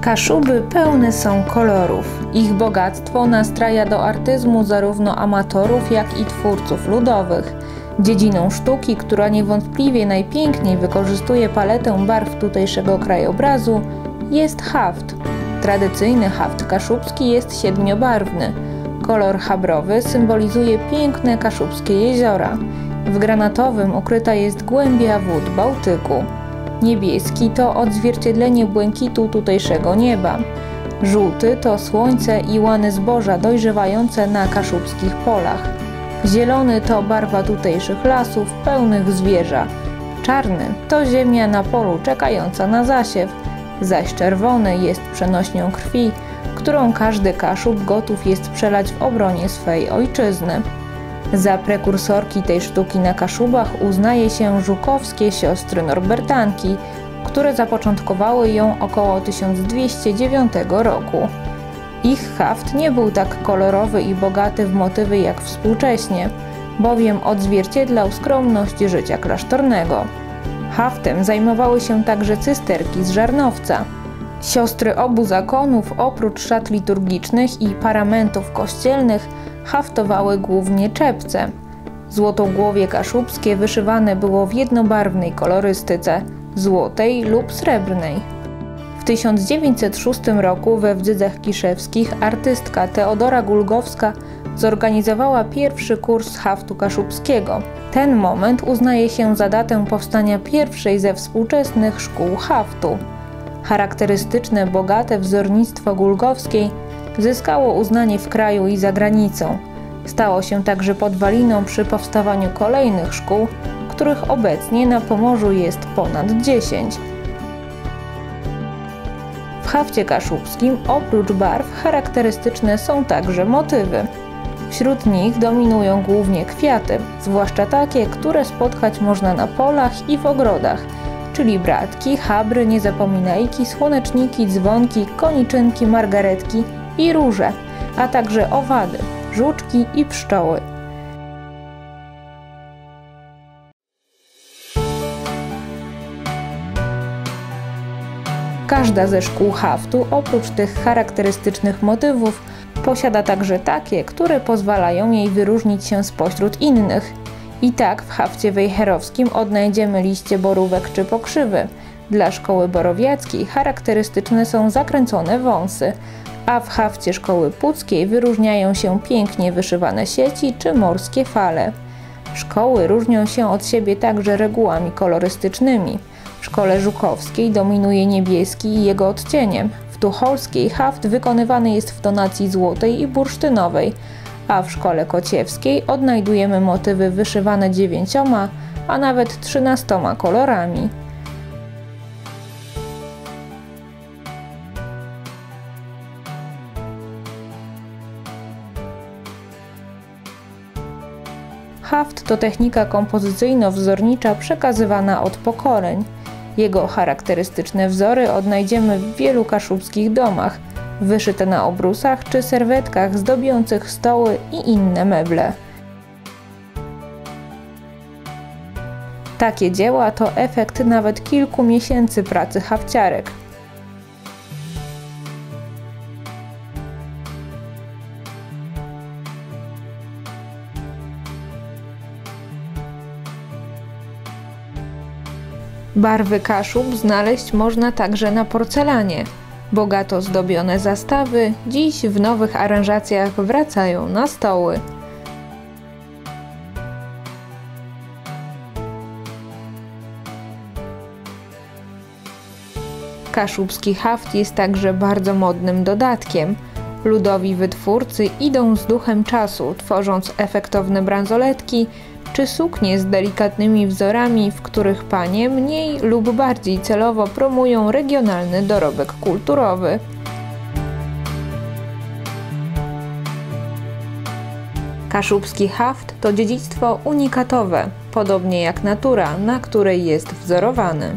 Kaszuby pełne są kolorów. Ich bogactwo nastraja do artyzmu zarówno amatorów, jak i twórców ludowych. Dziedziną sztuki, która niewątpliwie najpiękniej wykorzystuje paletę barw tutejszego krajobrazu, jest haft. Tradycyjny haft kaszubski jest siedmiobarwny. Kolor habrowy symbolizuje piękne kaszubskie jeziora. W granatowym ukryta jest głębia wód Bałtyku. Niebieski to odzwierciedlenie błękitu tutejszego nieba. Żółty to słońce i łany zboża dojrzewające na kaszubskich polach. Zielony to barwa tutejszych lasów pełnych zwierza. Czarny to ziemia na polu czekająca na zasiew, zaś czerwony jest przenośnią krwi, którą każdy kaszub gotów jest przelać w obronie swej ojczyzny. Za prekursorki tej sztuki na Kaszubach uznaje się żukowskie siostry Norbertanki, które zapoczątkowały ją około 1209 roku. Ich haft nie był tak kolorowy i bogaty w motywy jak współcześnie, bowiem odzwierciedlał skromność życia klasztornego. Haftem zajmowały się także cysterki z Żarnowca. Siostry obu zakonów, oprócz szat liturgicznych i paramentów kościelnych, haftowały głównie czepce. Złotogłowie kaszubskie wyszywane było w jednobarwnej kolorystyce złotej lub srebrnej. W 1906 roku we Wdzydzach Kiszewskich artystka Teodora Gulgowska zorganizowała pierwszy kurs haftu kaszubskiego. Ten moment uznaje się za datę powstania pierwszej ze współczesnych szkół haftu. Charakterystyczne, bogate wzornictwo Gulgowskiej zyskało uznanie w kraju i za granicą. Stało się także podwaliną przy powstawaniu kolejnych szkół, których obecnie na Pomorzu jest ponad 10. W hafcie kaszubskim oprócz barw charakterystyczne są także motywy. Wśród nich dominują głównie kwiaty, zwłaszcza takie, które spotkać można na polach i w ogrodach, czyli bratki, habry, niezapominajki, słoneczniki, dzwonki, koniczynki, margaretki i róże, a także owady, żuczki i pszczoły. Każda ze szkół haftu, oprócz tych charakterystycznych motywów, posiada także takie, które pozwalają jej wyróżnić się spośród innych. I tak w hafcie wejherowskim odnajdziemy liście borówek czy pokrzywy. Dla szkoły borowiackiej charakterystyczne są zakręcone wąsy, a w hafcie szkoły puckiej wyróżniają się pięknie wyszywane sieci czy morskie fale. Szkoły różnią się od siebie także regułami kolorystycznymi. W szkole żukowskiej dominuje niebieski i jego odcieniem. W tucholskiej haft wykonywany jest w tonacji złotej i bursztynowej, a w szkole kociewskiej odnajdujemy motywy wyszywane dziewięcioma, a nawet trzynastoma kolorami. Haft to technika kompozycyjno-wzornicza przekazywana od pokoleń. Jego charakterystyczne wzory odnajdziemy w wielu kaszubskich domach, wyszyte na obrusach czy serwetkach zdobiących stoły i inne meble. Takie dzieła to efekt nawet kilku miesięcy pracy hafciarek. Barwy kaszub znaleźć można także na porcelanie. Bogato zdobione zastawy dziś w nowych aranżacjach wracają na stoły. Kaszubski haft jest także bardzo modnym dodatkiem. Ludowi wytwórcy idą z duchem czasu, tworząc efektowne bransoletki czy suknie z delikatnymi wzorami, w których panie mniej lub bardziej celowo promują regionalny dorobek kulturowy. Kaszubski haft to dziedzictwo unikatowe, podobnie jak natura, na której jest wzorowany.